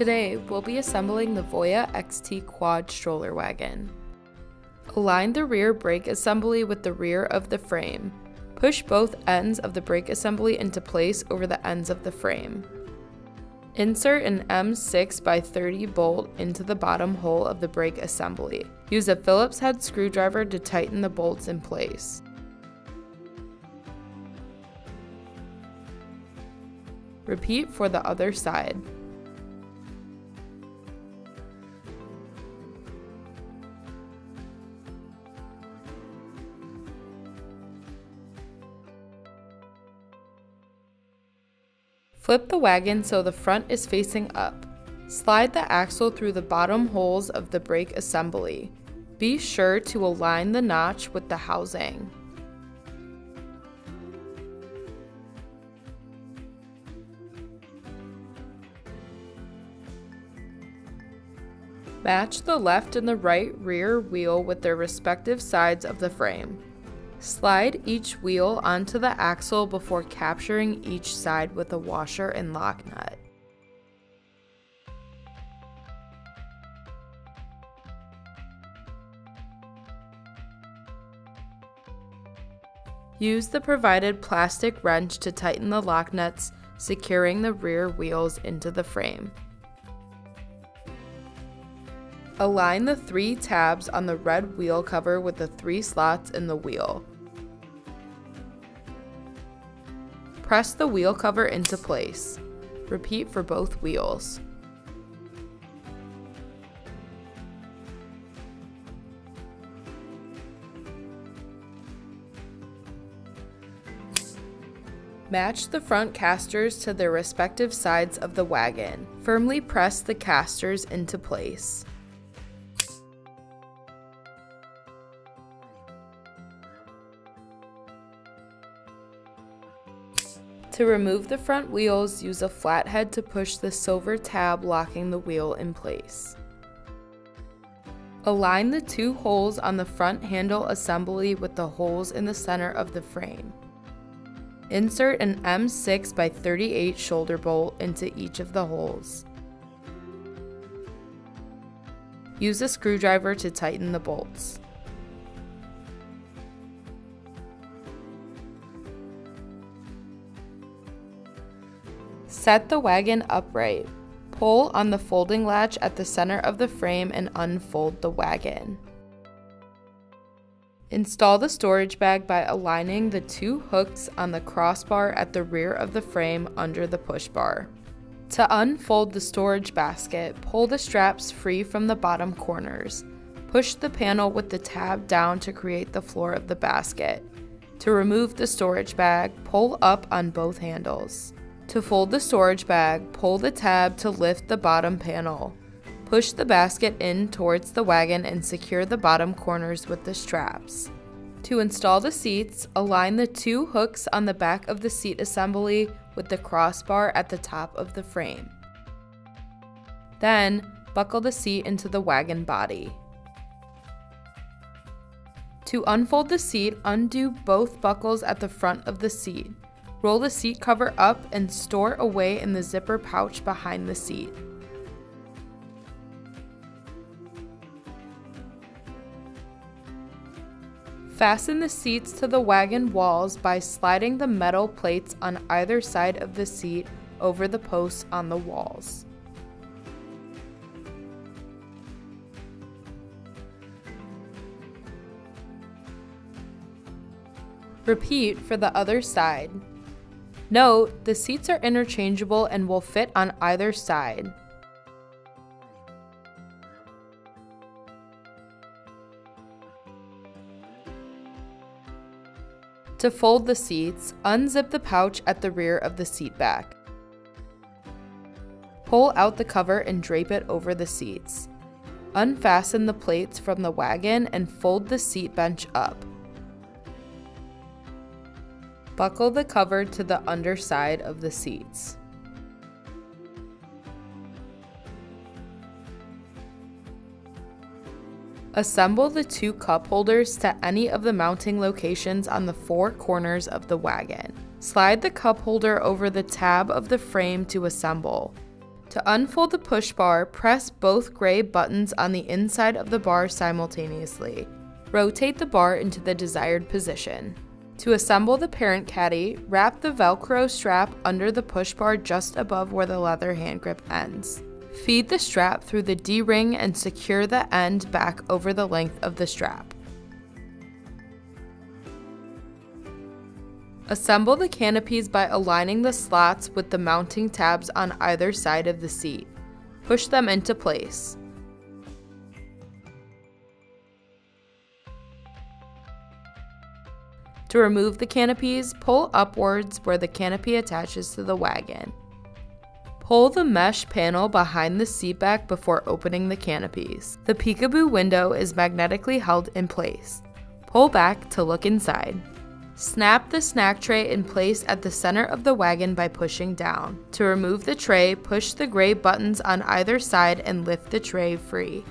Today, we'll be assembling the Voya XT Quad stroller wagon. Align the rear brake assembly with the rear of the frame. Push both ends of the brake assembly into place over the ends of the frame. Insert an M6 by 30 bolt into the bottom hole of the brake assembly. Use a Phillips head screwdriver to tighten the bolts in place. Repeat for the other side. Flip the wagon so the front is facing up. Slide the axle through the bottom holes of the brake assembly. Be sure to align the notch with the housing. Match the left and the right rear wheel with their respective sides of the frame. Slide each wheel onto the axle before capturing each side with a washer and lock nut. Use the provided plastic wrench to tighten the lock nuts, securing the rear wheels into the frame. Align the three tabs on the red wheel cover with the three slots in the wheel. Press the wheel cover into place. Repeat for both wheels. Match the front casters to their respective sides of the wagon. Firmly press the casters into place. To remove the front wheels, use a flathead to push the silver tab locking the wheel in place. Align the two holes on the front handle assembly with the holes in the center of the frame. Insert an M6 by 38 shoulder bolt into each of the holes. Use a screwdriver to tighten the bolts. Set the wagon upright. Pull on the folding latch at the center of the frame and unfold the wagon. Install the storage bag by aligning the two hooks on the crossbar at the rear of the frame under the push bar. To unfold the storage basket, pull the straps free from the bottom corners. Push the panel with the tab down to create the floor of the basket. To remove the storage bag, pull up on both handles. To fold the storage bag, pull the tab to lift the bottom panel. Push the basket in towards the wagon and secure the bottom corners with the straps. To install the seats, align the two hooks on the back of the seat assembly with the crossbar at the top of the frame. Then, buckle the seat into the wagon body. To unfold the seat, undo both buckles at the front of the seat. Roll the seat cover up and store away in the zipper pouch behind the seat. Fasten the seats to the wagon walls by sliding the metal plates on either side of the seat over the posts on the walls. Repeat for the other side. Note, the seats are interchangeable and will fit on either side. To fold the seats, unzip the pouch at the rear of the seat back. Pull out the cover and drape it over the seats. Unfasten the plates from the wagon and fold the seat bench up. Buckle the cover to the underside of the seats. Assemble the two cup holders to any of the mounting locations on the four corners of the wagon. Slide the cup holder over the tab of the frame to assemble. To unfold the push bar, press both gray buttons on the inside of the bar simultaneously. Rotate the bar into the desired position. To assemble the parent caddy, wrap the Velcro strap under the push bar just above where the leather hand grip ends. Feed the strap through the D-ring and secure the end back over the length of the strap. Assemble the canopies by aligning the slots with the mounting tabs on either side of the seat. Push them into place. To remove the canopies, pull upwards where the canopy attaches to the wagon. Pull the mesh panel behind the seat back before opening the canopies. The peekaboo window is magnetically held in place. Pull back to look inside. Snap the snack tray in place at the center of the wagon by pushing down. To remove the tray, push the gray buttons on either side and lift the tray free.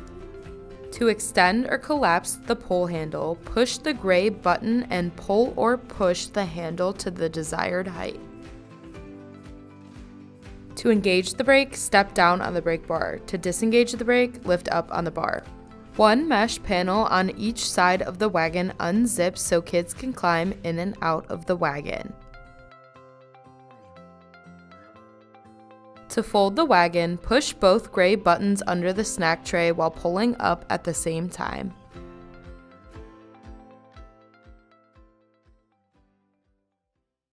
To extend or collapse the pull handle, push the gray button and pull or push the handle to the desired height. To engage the brake, step down on the brake bar. To disengage the brake, lift up on the bar. One mesh panel on each side of the wagon unzips so kids can climb in and out of the wagon. To fold the wagon, push both gray buttons under the snack tray while pulling up at the same time.